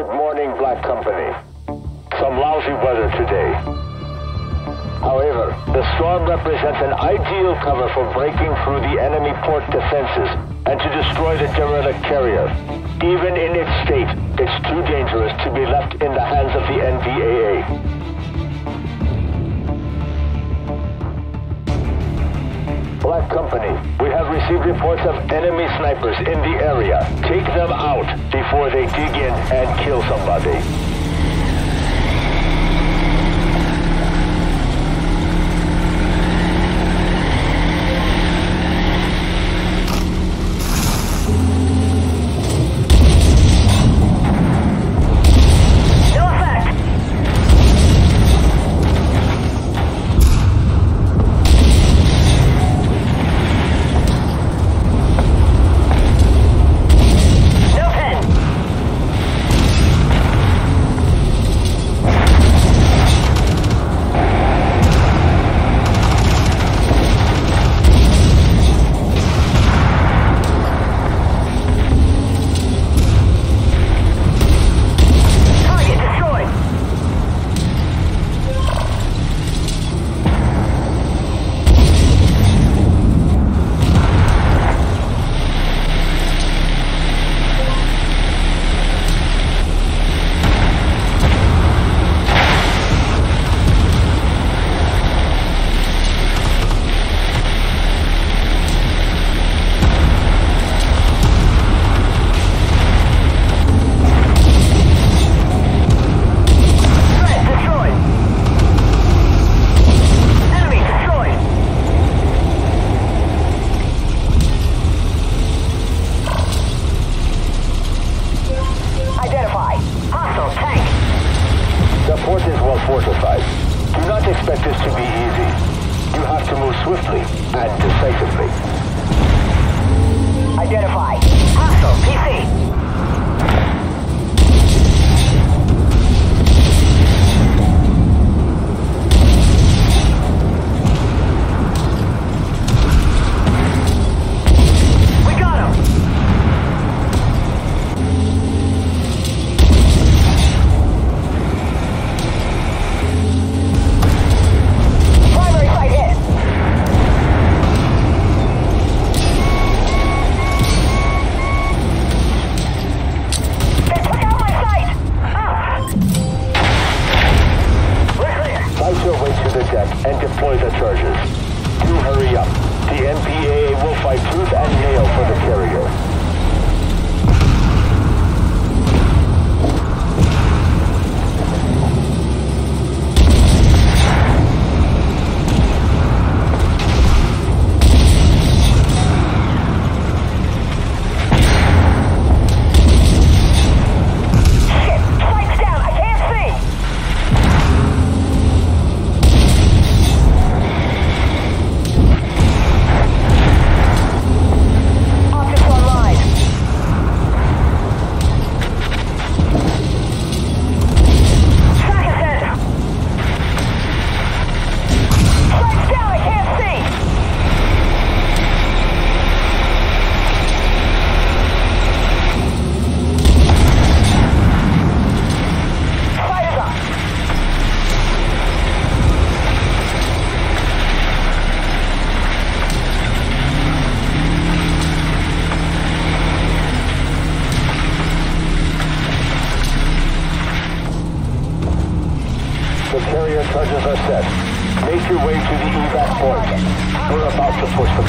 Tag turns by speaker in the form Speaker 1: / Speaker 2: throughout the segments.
Speaker 1: Good morning, Black Company. Some lousy weather today. However, the storm represents an ideal cover for breaking through the enemy port defenses and to destroy the derelict carrier. Even in its state, it's too dangerous to be left in the hands of the NVAA. Black Company, we have received reports of enemy snipers in the area. Take them out before they dig in and kill somebody.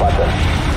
Speaker 1: Button.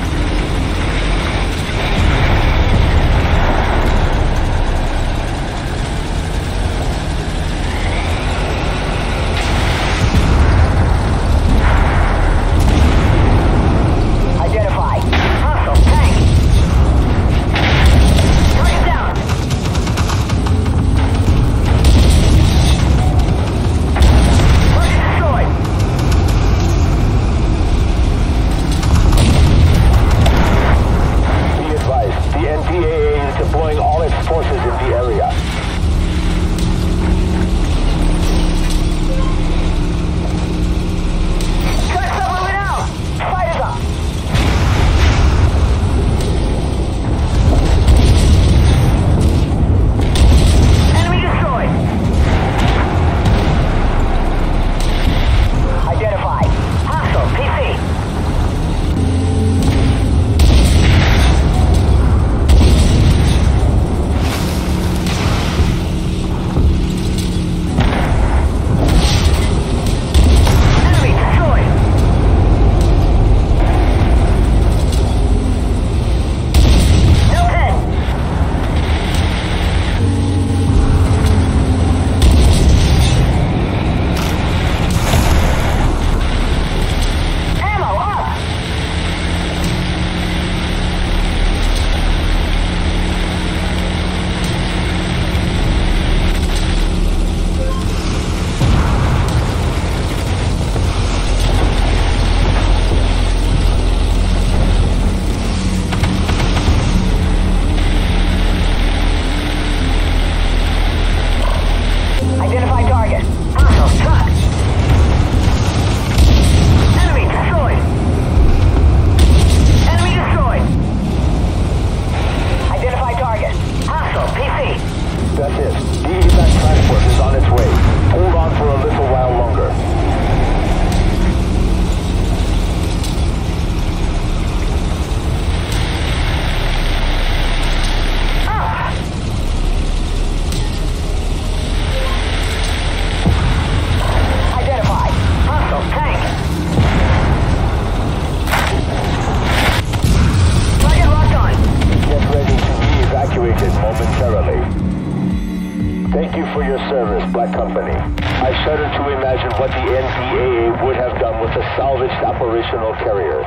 Speaker 1: I shudder to imagine what the NDAA would have done with a salvaged operational carrier.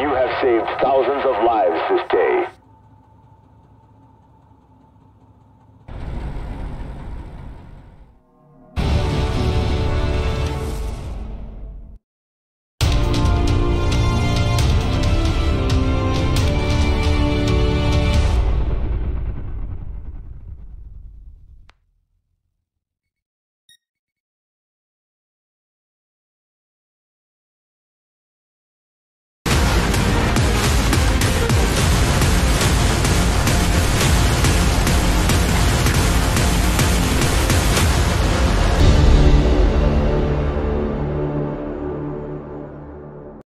Speaker 1: You have saved thousands of lives this day.